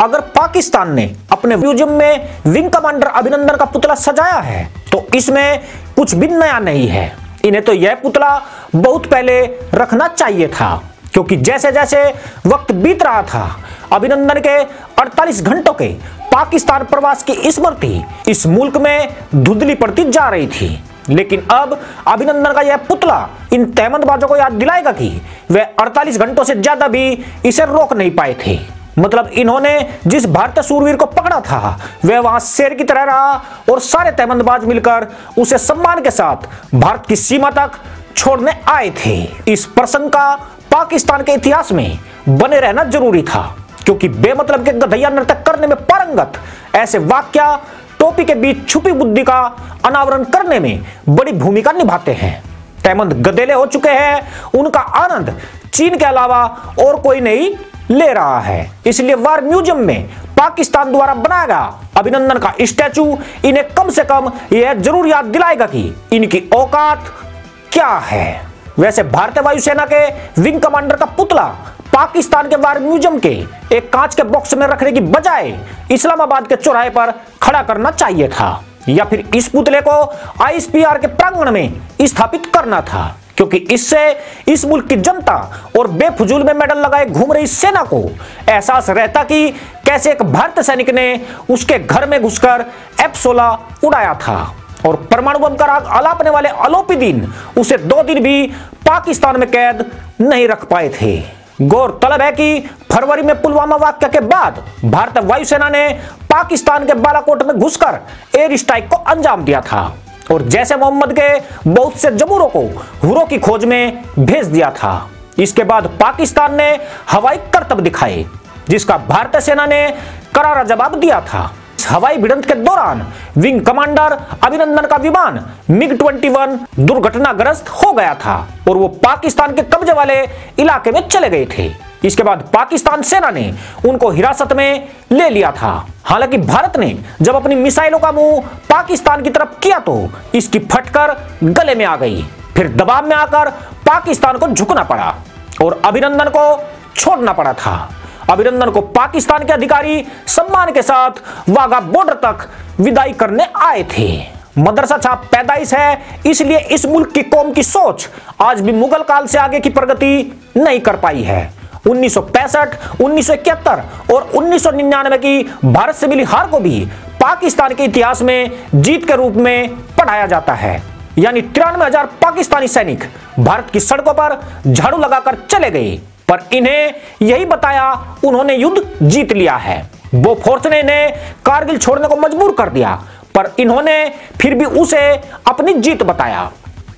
अगर पाकिस्तान ने अपने म्यूज़ियम में विंग कमांडर अभिनंदन का पुतला सजाया है तो इसमें कुछ भी नया नहीं है। इन्हें तो यह पुतला बहुत पहले रखना चाहिए था, क्योंकि जैसे जैसे वक्त बीत रहा था, अभिनंदन के 48 घंटों के पाकिस्तान प्रवास की स्मृति इस मुल्क में धुंधली पड़ती जा रही थी। लेकिन अब अभिनंदन का यह पुतला इन तहमदबाजों को याद दिलाएगा कि वे 48 घंटों से ज़्यादा भी इसे रोक नहीं पाए थे। मतलब इन्होंने जिस भारतीय सूरवीर को पकड़ा था, वह वहाँ शेर की तरह रहा और सारे तहमदबाज मिलकर उसे सम्मान के साथ भारत की सीमा तक छोड़ने आए थे। इस प्रसंग का पाकिस्तान के इतिहास में बने रहना ज़रूरी था, क्योंकि बेमतलब के गधैया नृत्य करने में पारंगत ऐसे वाक्य टोपी के बीच छुपी बुद्धि का अनावरण करने में बड़ी भूमिका निभाते हैं। तैमंद गदेले हो चुके हैं, उनका आनंद चीन के अलावा और कोई नहीं ले रहा है। इसलिए वार म्यूज़ियम में पाकिस्तान द्वारा बनाया गया अभिनंदन का स्टैचू इन्हें कम से कम यह ज़रूर याद दिलाएगा कि इनकी औकात क्या है। वैसे भारतीय वायुसेना के विंग कमांडर का पुतला पाकिस्तान के वार म्यूज़ियम के एक कांच के बॉक्स में रखने की बजाय इस्लामाबाद के चौराहे पर खड़ा करना चाहिए था या फिर इस पुतले को आईएसपीआर के प्रांगण में स्थापित करना था। क्योंकि इससे इस मुल्क की जनता और बेफजूल में मेडल लगाए घूम रही सेना को एहसास रहता कि कैसे एक भारतीय सैनिक ने उसके घर में घुसकर एफ़ सोलह उड़ाया था। और परमाणु बम का अलापने वाले अलोपी उसे दो दिन भी पाकिस्तान में कैद नहीं रख पाए थे। गौरतलब है कि फरवरी में पुलवामा वाक्य के बाद भारतीय वायुसेना ने पाकिस्तान के बालाकोट में घुसकर एयर स्ट्राइक को अंजाम दिया था। और जैसे मोहम्मद के बहुत से जबूरों को हुरों की खोज में भेज दिया था। इसके बाद पाकिस्तान ने हवाई करतब दिखाए जिसका भारतीय सेना ने करारा जवाब दिया था। हवाई भिड़ंत के दौरान विंग कमांडर अभिनंदन का विमान मिग 21 दुर्घटनाग्रस्त हो गया था और वो पाकिस्तान के कब्जे वाले इलाके में चले गए थे। इसके बाद पाकिस्तान सेना ने उनको हिरासत में ले लिया था। हालाँकि भारत ने जब अपनी मिसाइलों का मुँह पाकिस्तान की तरफ़ किया तो इसकी फटकर गले में आ गई। फिर दबाव में आकर पाकिस्तान को झुकना पड़ा और अभिनंदन को छोड़ना पड़ा था। अभिनंदन को पाकिस्तान के अधिकारी सम्मान के साथ वाघा बॉर्डर तक विदाई करने आए थे। मदरसा छाप पैदाइश है, इसलिए इस मुल्क की कौम की सोच आज भी मुगल काल से आगे की प्रगति नहीं कर पाई है। 1965, 1971 और 1999 की भारत से मिली हार को भी पाकिस्तान के इतिहास में जीत के रूप में पढ़ाया जाता है। यानी तिरानवे हज़ार पाकिस्तानी सैनिक भारत की सड़कों पर झाड़ू लगाकर चले गए पर इन्हें यही बताया उन्होंने युद्ध जीत लिया है। वो फोर्स ने इन्हें कारगिल छोड़ने को मजबूर कर दिया पर इन्होंने फिर भी उसे अपनी जीत बताया।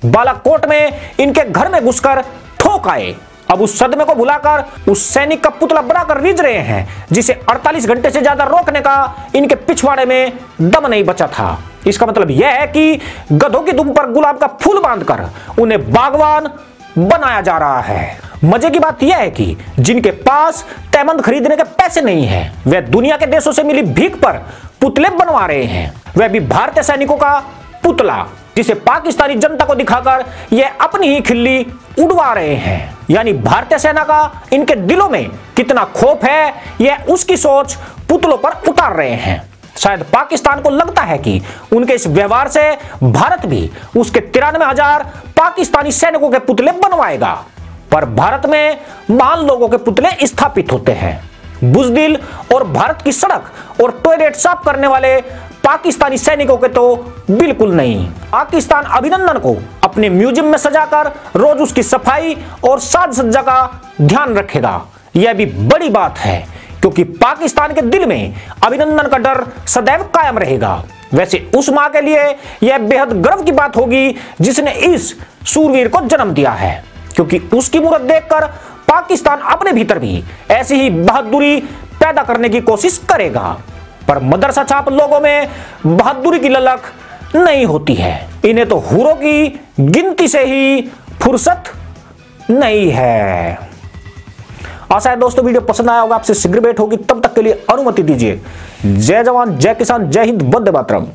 बालाकोट में इनके घर में घुसकर ठोक आए अब उस सदमे को भुलाकर उस सैनिक का पुतला बनाकर रीझ रहे हैं, जिसे 48 घंटे से ज़्यादा रोकने का इनके पिछवाड़े में दम नहीं बचा था। इसका मतलब यह है कि गधों की दुम पर गुलाब का फूल बांधकर उन्हें बागवान बनाया जा रहा है। मज़े की बात यह है कि जिनके पास तैमंद खरीदने के पैसे नहीं है वह दुनिया के देशों से मिली भीख पर पुतले बनवा रहे हैं। वह भी भारतीय सैनिकों का पुतला, जिसे पाकिस्तानी जनता को दिखाकर यह अपनी ही खिल्ली उड़वा रहे हैं। यानी भारतीय सेना का इनके दिलों में कितना खोफ है यह उसकी सोच पुतलों पर उतार रहे हैं। शायद पाकिस्तान को लगता है कि उनके इस व्यवहार से भारत भी उसके तिरानवे हज़ार पाकिस्तानी सैनिकों के पुतले बनवाएगा। पर भारत में महान लोगों के पुतले स्थापित होते हैं। बुजदिल और भारत की सड़क और टॉयलेट साफ़ करने वाले पाकिस्तानी सैनिकों के तो बिल्कुल नहीं। पाकिस्तान अभिनंदन को अपने म्यूज़ियम में सजाकर रोज उसकी सफ़ाई और साज सज्जा का ध्यान रखेगा। यह भी बड़ी बात है, क्योंकि पाकिस्तान के दिल में अभिनंदन का डर सदैव कायम रहेगा। वैसे उस माँ के लिए यह बेहद गर्व की बात होगी, जिसने इस सूरवीर को जन्म दिया है। क्योंकि उसकी मूर्त देखकर पाकिस्तान अपने भीतर भी ऐसी ही बहादुरी पैदा करने की कोशिश करेगा। पर मदरसा छाप लोगों में बहादुरी की ललक नहीं होती है। इन्हें तो हुरों की गिनती से ही फुर्सत नहीं है। आशा है दोस्तों वीडियो पसंद आया होगा, आपसे शीघ्र भेंट होगी। तब तक के लिए अनुमति दीजिए। जय जवान, जय किसान, जय हिंद बद्ध मातरम।